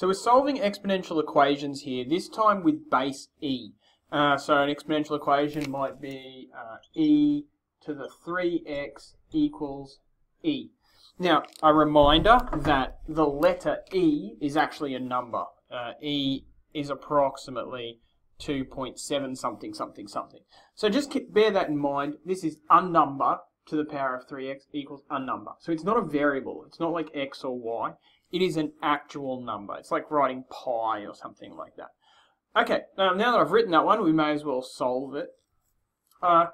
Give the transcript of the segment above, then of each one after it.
So we're solving exponential equations here, this time with base e. Uh, so an exponential equation might be uh, e to the 3x equals e. Now, a reminder that the letter e is actually a number. Uh, e is approximately 2.7 something something something. So just bear that in mind. This is a number to the power of 3x equals a number. So it's not a variable. It's not like x or y. It is an actual number. It's like writing pi or something like that. Okay, now, now that I've written that one, we may as well solve it. Uh,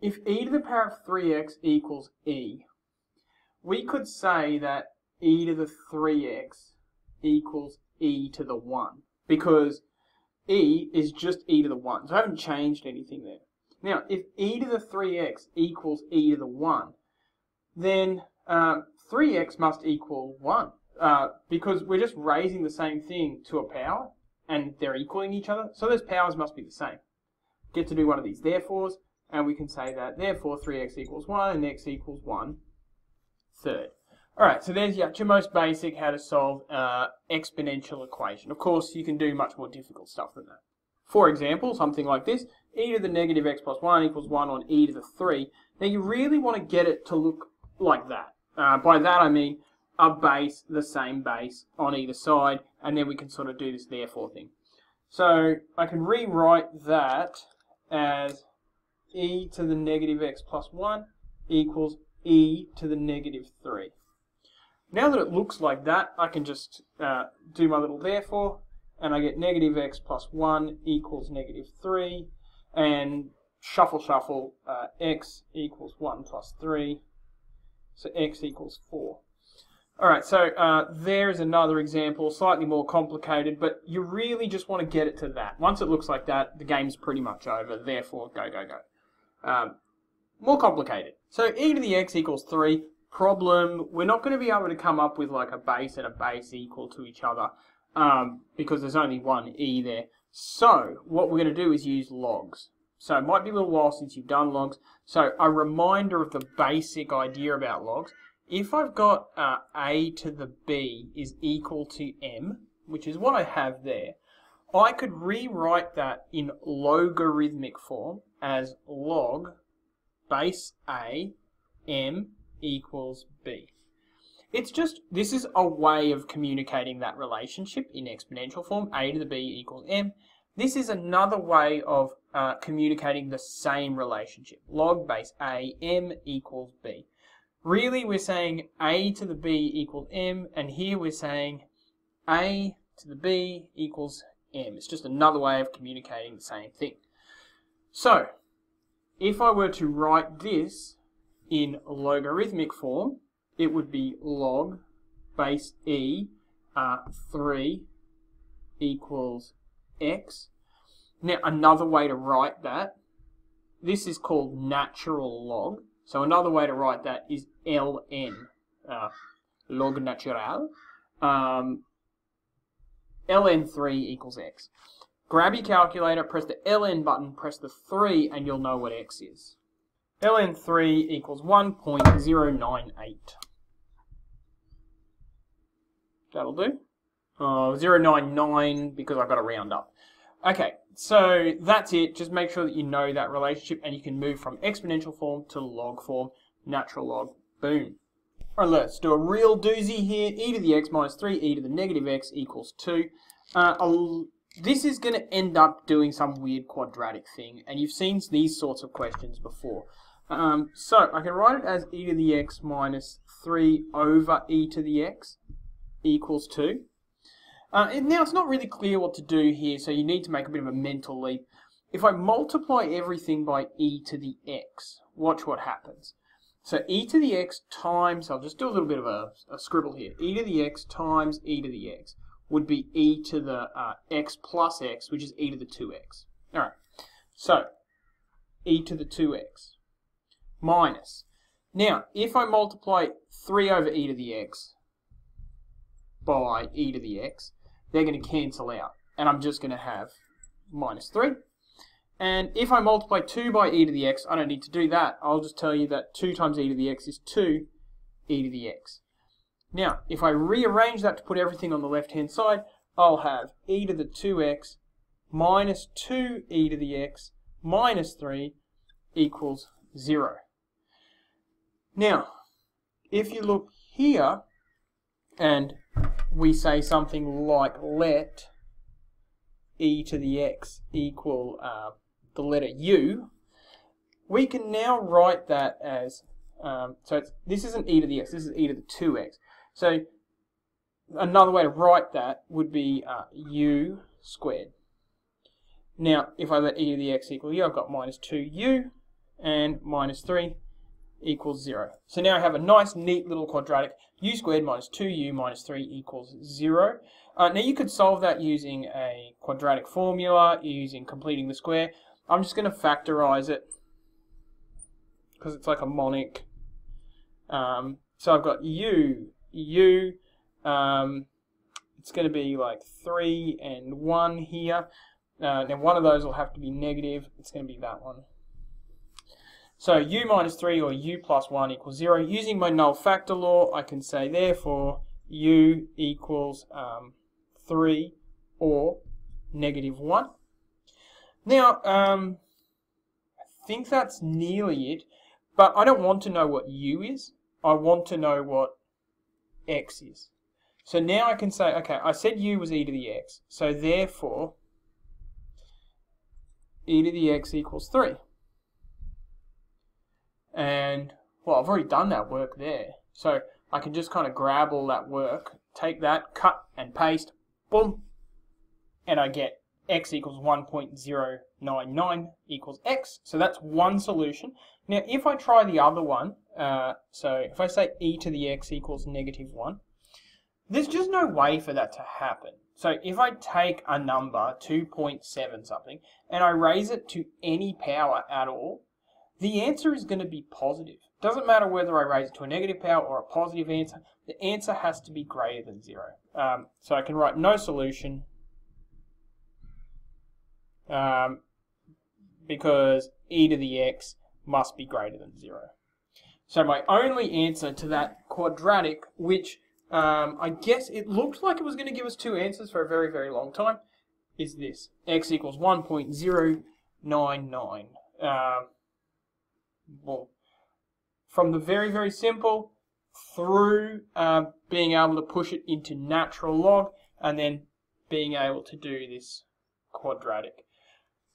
if e to the power of 3x equals e, we could say that e to the 3x equals e to the 1 because e is just e to the 1. So I haven't changed anything there. Now, if e to the 3x equals e to the 1, then uh, 3x must equal 1 uh, because we're just raising the same thing to a power and they're equaling each other. So those powers must be the same. Get to do one of these therefores and we can say that therefore 3x equals 1 and x equals 1 third. Alright, so there's your, your most basic how to solve uh, exponential equation. Of course, you can do much more difficult stuff than that. For example, something like this, e to the negative x plus 1 equals 1 on e to the 3. Now you really want to get it to look like that. Uh, by that I mean a base, the same base on either side, and then we can sort of do this therefore thing. So I can rewrite that as e to the negative x plus 1 equals e to the negative 3. Now that it looks like that, I can just uh, do my little therefore, and I get negative x plus 1 equals negative 3, and shuffle shuffle, uh, x equals 1 plus 3, so x equals 4. Alright, so uh, there is another example, slightly more complicated, but you really just want to get it to that. Once it looks like that, the game's pretty much over, therefore go, go, go. Um, more complicated. So e to the x equals 3. Problem, we're not going to be able to come up with like a base and a base equal to each other um, because there's only one e there. So what we're going to do is use logs. So it might be a little while since you've done logs. So a reminder of the basic idea about logs. If I've got uh, a to the b is equal to m, which is what I have there, I could rewrite that in logarithmic form as log base a m equals b. It's just, this is a way of communicating that relationship in exponential form, a to the b equals m. This is another way of uh, communicating the same relationship, log base a, m equals b. Really, we're saying a to the b equals m, and here we're saying a to the b equals m. It's just another way of communicating the same thing. So, if I were to write this in logarithmic form, it would be log base e uh, 3 equals x. Now, another way to write that, this is called natural log. So another way to write that is ln, uh, log natural. Um, ln3 equals x. Grab your calculator, press the ln button, press the 3, and you'll know what x is ln3 equals 1.098. That'll do. Uh, 099 because I've got to round up. Okay, so that's it. Just make sure that you know that relationship and you can move from exponential form to log form, natural log. Boom. Alright, let's do a real doozy here. e to the x minus 3, e to the negative x equals 2. Uh, this is going to end up doing some weird quadratic thing, and you've seen these sorts of questions before. Um, so I can write it as e to the x minus 3 over e to the x equals 2. Uh, now it's not really clear what to do here, so you need to make a bit of a mental leap. If I multiply everything by e to the x, watch what happens. So e to the x times, I'll just do a little bit of a, a scribble here, e to the x times e to the x would be e to the uh, x plus x, which is e to the 2x. Alright, so e to the 2x minus. Now, if I multiply 3 over e to the x by e to the x, they're going to cancel out. And I'm just going to have minus 3. And if I multiply 2 by e to the x, I don't need to do that. I'll just tell you that 2 times e to the x is 2 e to the x. Now, if I rearrange that to put everything on the left-hand side, I'll have e to the 2x minus 2e to the x minus 3 equals 0. Now, if you look here and we say something like let e to the x equal uh, the letter u, we can now write that as, um, so this isn't e to the x, this is e to the 2x. So another way to write that would be uh, u squared. Now, if I let e to the x equal u, I've got minus 2u and minus 3 equals 0. So now I have a nice, neat little quadratic. u squared minus 2u minus 3 equals 0. Uh, now you could solve that using a quadratic formula, using completing the square. I'm just going to factorize it because it's like a monic. Um, so I've got u, u, um, it's going to be like 3 and 1 here. Uh, now one of those will have to be negative. It's going to be that one. So u minus 3 or u plus 1 equals 0. Using my null factor law, I can say therefore u equals um, 3 or negative 1. Now, um, I think that's nearly it, but I don't want to know what u is. I want to know what x is. So now I can say, okay, I said u was e to the x, so therefore e to the x equals 3. And, well, I've already done that work there. So I can just kind of grab all that work, take that, cut and paste, boom, and I get x equals 1.099 equals x. So that's one solution. Now, if I try the other one, uh, so if I say e to the x equals negative 1, there's just no way for that to happen. So if I take a number, 2.7 something, and I raise it to any power at all, the answer is going to be positive. Doesn't matter whether I raise it to a negative power or a positive answer, the answer has to be greater than zero. Um, so I can write no solution um, because e to the x must be greater than zero. So my only answer to that quadratic, which um, I guess it looked like it was going to give us two answers for a very, very long time, is this. x equals 1.099. Well, from the very, very simple through uh, being able to push it into natural log and then being able to do this quadratic.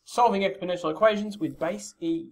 Solving exponential equations with base E.